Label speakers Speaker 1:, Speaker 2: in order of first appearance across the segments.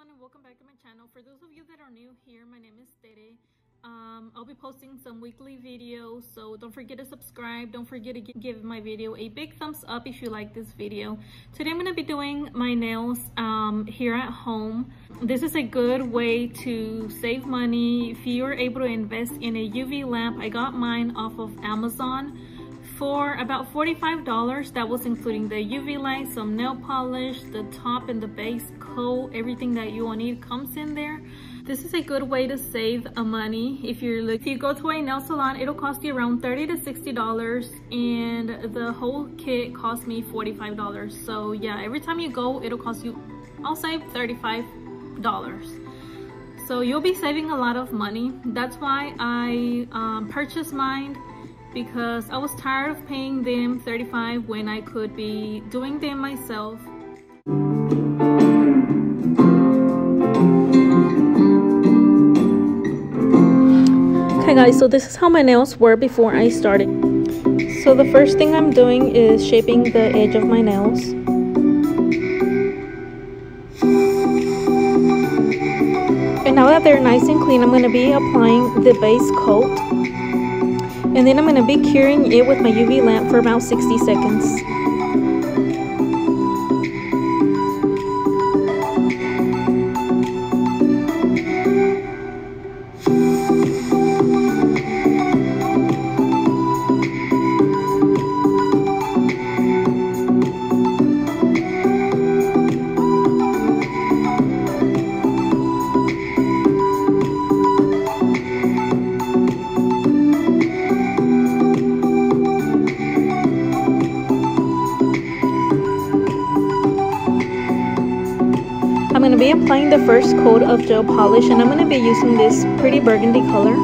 Speaker 1: everyone and welcome back to my channel. For those of you that are new here, my name is Tere. Um, I'll be posting some weekly videos, so don't forget to subscribe. Don't forget to give my video a big thumbs up if you like this video. Today I'm going to be doing my nails um, here at home. This is a good way to save money if you're able to invest in a UV lamp. I got mine off of Amazon for about $45. That was including the UV light, some nail polish, the top and the base coat, everything that you will need comes in there. This is a good way to save money. If you're if you go to a nail salon, it'll cost you around 30 to $60 and the whole kit cost me $45. So yeah, every time you go, it'll cost you, I'll say $35. So you'll be saving a lot of money. That's why I um, purchased mine because I was tired of paying them 35 when I could be doing them myself. Okay guys, so this is how my nails were before I started. So the first thing I'm doing is shaping the edge of my nails. And now that they're nice and clean, I'm going to be applying the base coat. And then I'm going to be curing it with my UV lamp for about 60 seconds. I'm going to be applying the first coat of gel polish and I'm going to be using this pretty burgundy color.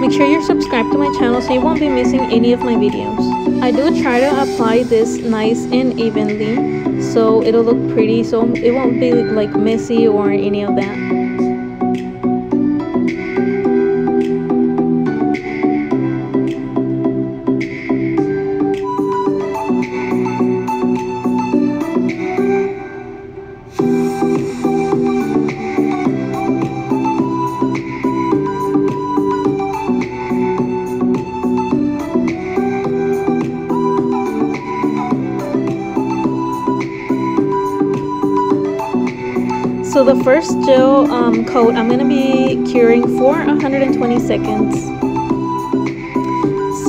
Speaker 1: Make sure you're subscribed to my channel so you won't be missing any of my videos. I do try to apply this nice and evenly so it'll look pretty so it won't be like messy or any of that. So the first gel um, coat I'm going to be curing for 120 seconds.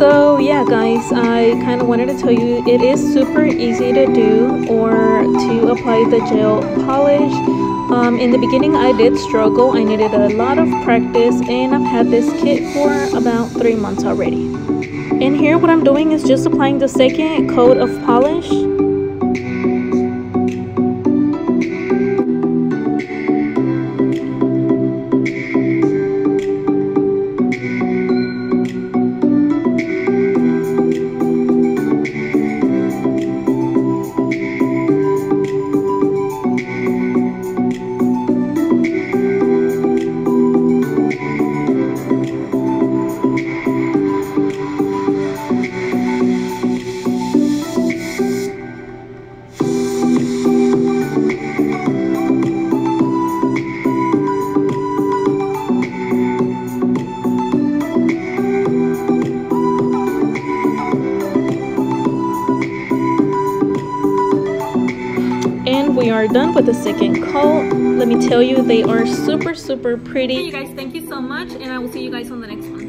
Speaker 1: So yeah guys, I kind of wanted to tell you it is super easy to do or to apply the gel polish. Um, in the beginning I did struggle, I needed a lot of practice and I've had this kit for about 3 months already. And here what I'm doing is just applying the second coat of polish we are done with the second coat let me tell you they are super super pretty. You guys thank you so much and i will see you guys on the next one